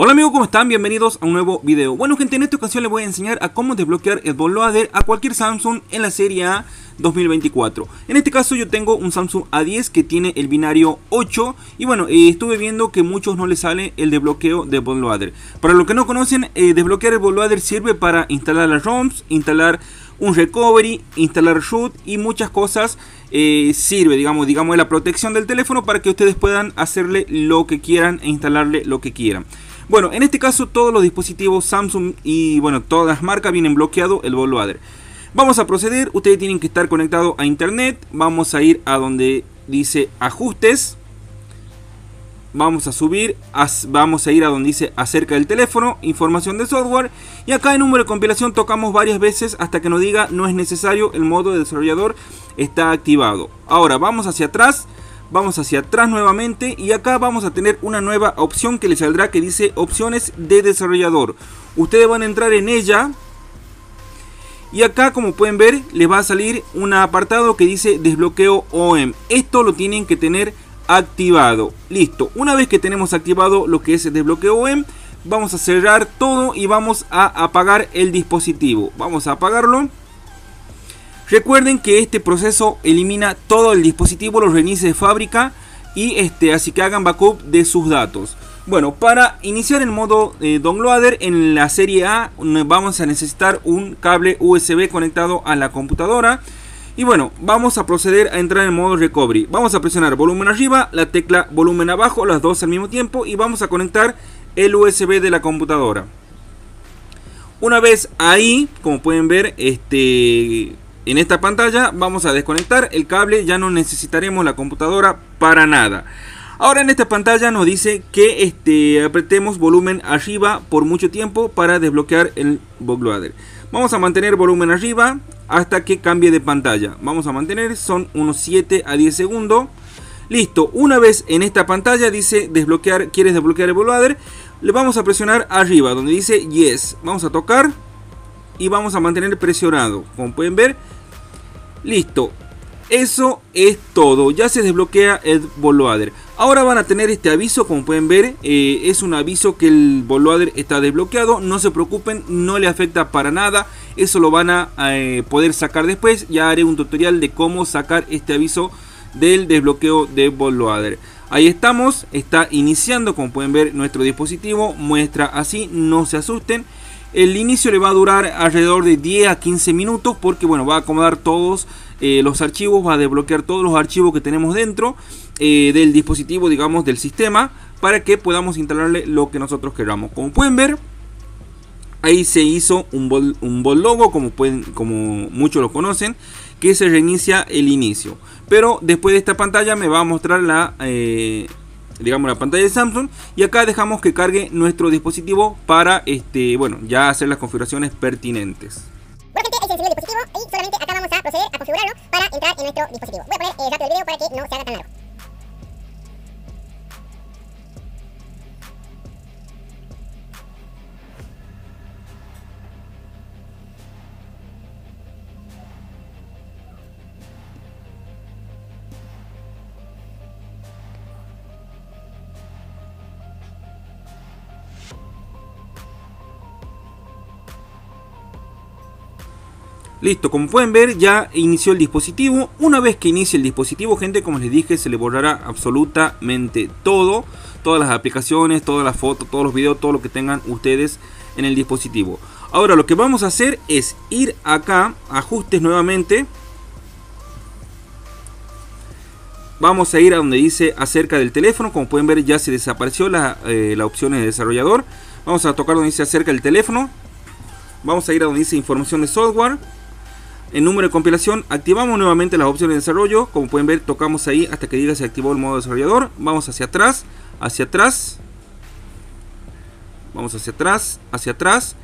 Hola amigos, ¿cómo están? Bienvenidos a un nuevo video. Bueno gente, en esta ocasión les voy a enseñar a cómo desbloquear el bootloader a cualquier Samsung en la serie A 2024. En este caso yo tengo un Samsung A10 que tiene el binario 8 y bueno, eh, estuve viendo que muchos no les sale el desbloqueo de bootloader. Para los que no conocen, eh, desbloquear el bootloader sirve para instalar las ROMs, instalar un recovery, instalar root y muchas cosas eh, sirve, digamos, digamos, la protección del teléfono para que ustedes puedan hacerle lo que quieran e instalarle lo que quieran. Bueno, en este caso todos los dispositivos Samsung y bueno, todas las marcas vienen bloqueado el bootloader. Vamos a proceder, ustedes tienen que estar conectados a internet, vamos a ir a donde dice ajustes. Vamos a subir, vamos a ir a donde dice acerca del teléfono, información de software y acá en número de compilación tocamos varias veces hasta que nos diga no es necesario, el modo de desarrollador está activado. Ahora vamos hacia atrás, Vamos hacia atrás nuevamente y acá vamos a tener una nueva opción que les saldrá que dice opciones de desarrollador. Ustedes van a entrar en ella y acá como pueden ver les va a salir un apartado que dice desbloqueo OEM. Esto lo tienen que tener activado. Listo, una vez que tenemos activado lo que es el desbloqueo OEM, vamos a cerrar todo y vamos a apagar el dispositivo. Vamos a apagarlo. Recuerden que este proceso elimina todo el dispositivo, los reinicia de fábrica y este, así que hagan backup de sus datos. Bueno, para iniciar el modo eh, downloader en la serie A vamos a necesitar un cable USB conectado a la computadora. Y bueno, vamos a proceder a entrar en modo recovery. Vamos a presionar volumen arriba, la tecla volumen abajo, las dos al mismo tiempo y vamos a conectar el USB de la computadora. Una vez ahí, como pueden ver, este en esta pantalla vamos a desconectar el cable, ya no necesitaremos la computadora para nada. Ahora en esta pantalla nos dice que este, apretemos volumen arriba por mucho tiempo para desbloquear el bootloader. Vamos a mantener volumen arriba hasta que cambie de pantalla. Vamos a mantener, son unos 7 a 10 segundos. Listo, una vez en esta pantalla dice desbloquear, quieres desbloquear el bootloader, le vamos a presionar arriba donde dice yes. Vamos a tocar y vamos a mantener presionado. Como pueden ver, Listo. Eso es todo. Ya se desbloquea el bootloader. Ahora van a tener este aviso, como pueden ver. Eh, es un aviso que el bootloader está desbloqueado. No se preocupen, no le afecta para nada. Eso lo van a eh, poder sacar después. Ya haré un tutorial de cómo sacar este aviso del desbloqueo de bootloader. Ahí estamos, está iniciando, como pueden ver, nuestro dispositivo. Muestra así, no se asusten. El inicio le va a durar alrededor de 10 a 15 minutos porque bueno, va a acomodar todos eh, los archivos, va a desbloquear todos los archivos que tenemos dentro eh, del dispositivo, digamos, del sistema para que podamos instalarle lo que nosotros queramos. Como pueden ver, ahí se hizo un bol, un logo, como, pueden, como muchos lo conocen, que se reinicia el inicio. Pero después de esta pantalla me va a mostrar la... Eh, digamos la pantalla de Samsung. Y acá dejamos que cargue nuestro dispositivo para este bueno ya hacer las configuraciones pertinentes. Bueno gente ahí se el dispositivo y solamente acá vamos a proceder a configurarlo para entrar en nuestro dispositivo. Voy a poner eh, rápido el video para que no se haga tan largo Listo, como pueden ver ya inició el dispositivo. Una vez que inicie el dispositivo, gente, como les dije, se le borrará absolutamente todo. Todas las aplicaciones, todas las fotos, todos los videos, todo lo que tengan ustedes en el dispositivo. Ahora lo que vamos a hacer es ir acá, ajustes nuevamente. Vamos a ir a donde dice acerca del teléfono. Como pueden ver ya se desapareció la, eh, la opción de desarrollador. Vamos a tocar donde dice acerca del teléfono. Vamos a ir a donde dice información de software en número de compilación activamos nuevamente las opciones de desarrollo. Como pueden ver, tocamos ahí hasta que diga se activó el modo desarrollador. Vamos hacia atrás, hacia atrás. Vamos hacia atrás, hacia atrás.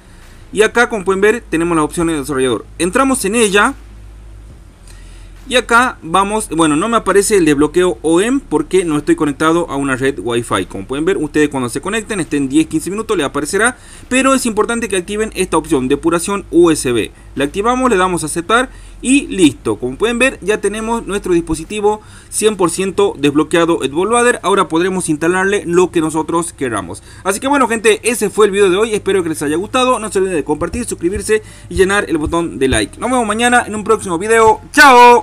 Y acá, como pueden ver, tenemos las opciones de desarrollador. Entramos en ella. Y acá vamos, bueno, no me aparece el desbloqueo OEM porque no estoy conectado a una red Wi-Fi. Como pueden ver, ustedes cuando se conecten, estén 10-15 minutos, le aparecerá. Pero es importante que activen esta opción, depuración USB. La activamos, le damos a aceptar y listo. Como pueden ver, ya tenemos nuestro dispositivo 100% desbloqueado Adbloader. Ahora podremos instalarle lo que nosotros queramos. Así que bueno, gente, ese fue el video de hoy. Espero que les haya gustado. No se olviden de compartir, suscribirse y llenar el botón de like. Nos vemos mañana en un próximo video. ¡Chao!